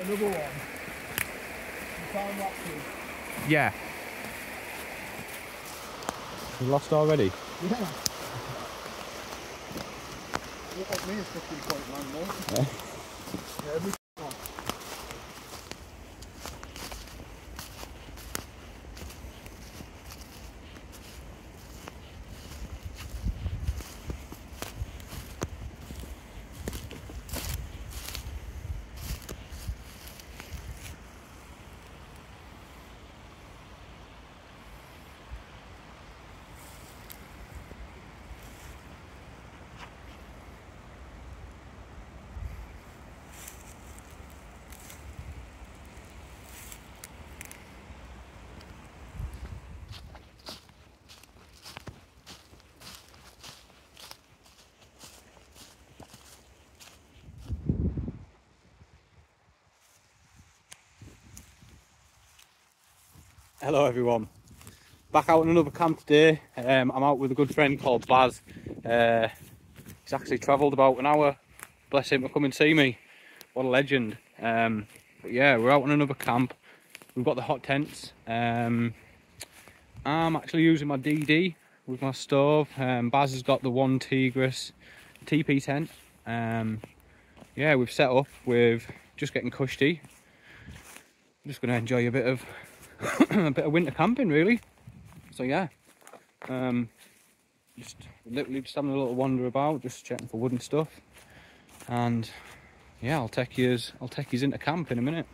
Another one. Time lapses. Yeah. You lost already? Yeah. Look like me a fifteen point man, though. Yeah, every Hello everyone. Back out on another camp today. Um, I'm out with a good friend called Baz. Uh, he's actually travelled about an hour. Bless him to come and see me. What a legend. Um, but yeah, we're out on another camp. We've got the hot tents. Um, I'm actually using my DD with my stove. Um, Baz has got the OneTigris TP tent. Um, yeah, we've set up with just getting cushy. I'm just going to enjoy a bit of a bit of winter camping really. So yeah. Um just literally just having a little wander about just checking for wooden stuff. And yeah i'll take yous, i'll take yous into camp in a minute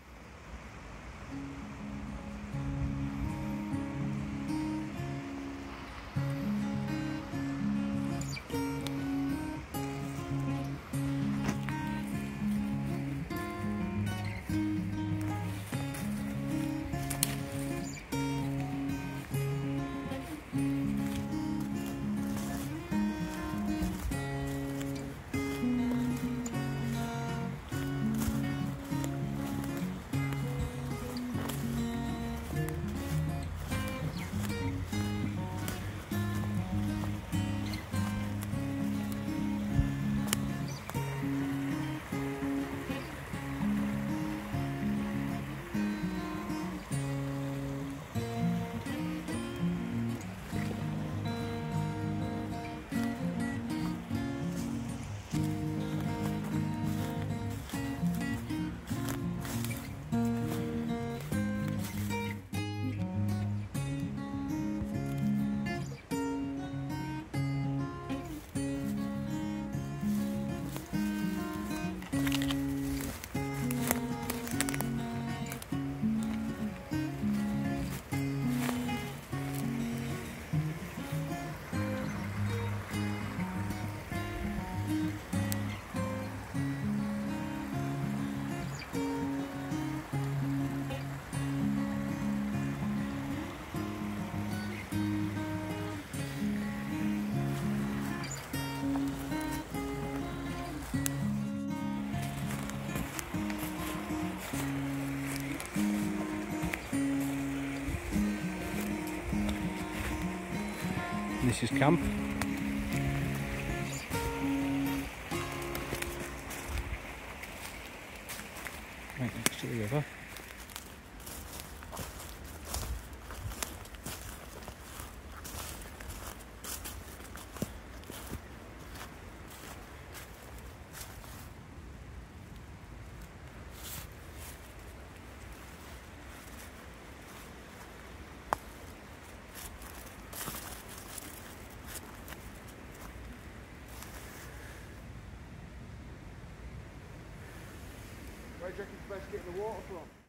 this is camp. Right next to the river it's best getting the water from?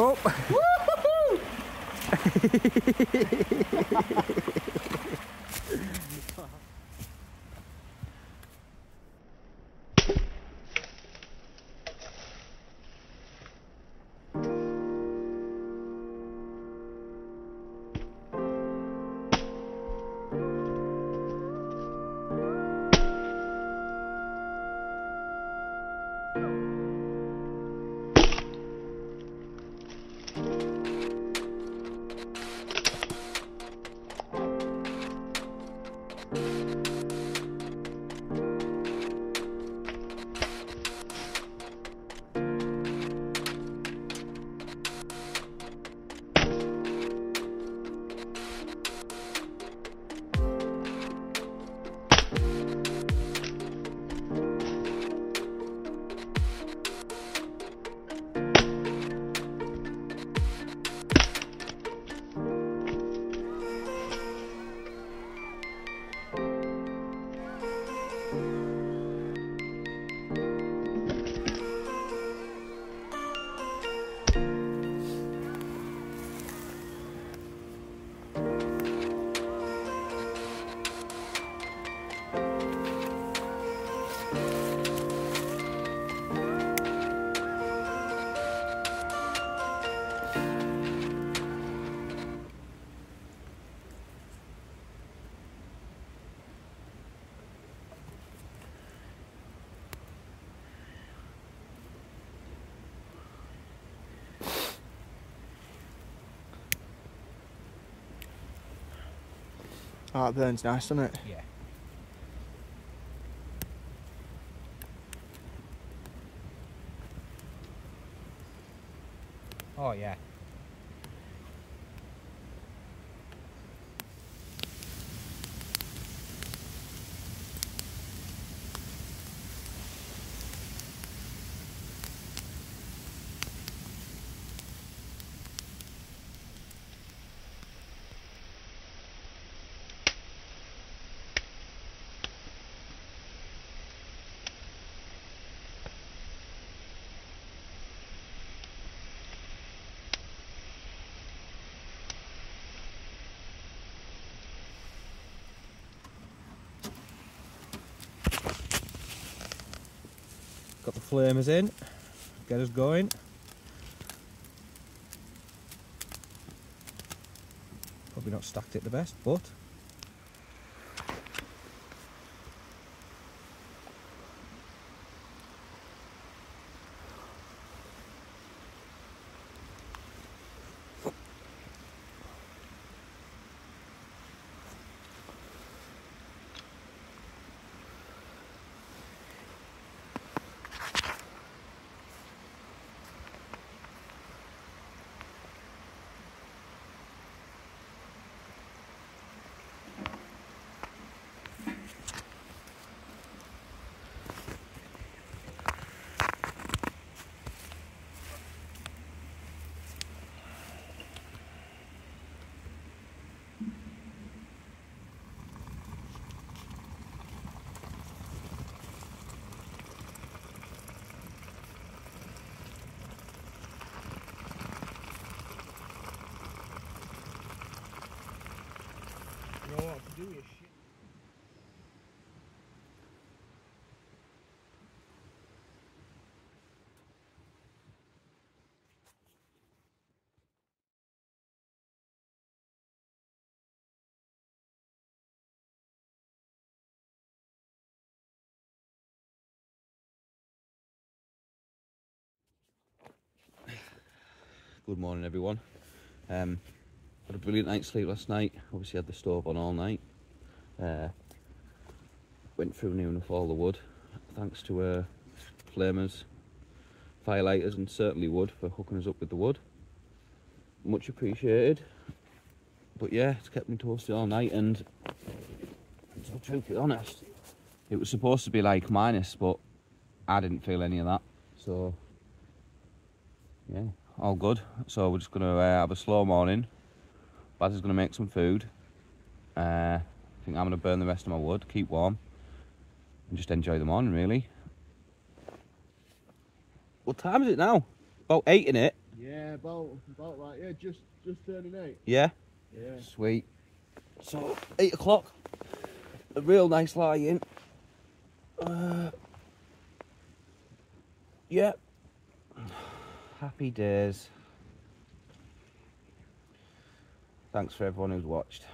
Oh! Oh, that burns nice, doesn't it? Yeah. Oh yeah. The flamers in, get us going. Probably not stacked it the best, but shit. good morning everyone. Um, had a brilliant night's sleep last night. Obviously had the stove on all night. Uh, went through near enough all the wood. Thanks to uh, flamers, firelighters and Certainly Wood for hooking us up with the wood. Much appreciated. But yeah, it's kept me toasted all night and to be truthfully honest, it was supposed to be like minus but I didn't feel any of that. So yeah, all good. So we're just gonna uh, have a slow morning. Baz is gonna make some food. Uh, I think I'm gonna burn the rest of my wood, keep warm, and just enjoy the morning really. What time is it now? About eight in it. Yeah, about, about right. Yeah, just, just turning eight. Yeah. Yeah. Sweet. So eight o'clock. A real nice lie in. Uh, yeah. Happy days. Thanks for everyone who's watched.